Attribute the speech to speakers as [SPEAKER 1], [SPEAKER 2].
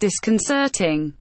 [SPEAKER 1] disconcerting.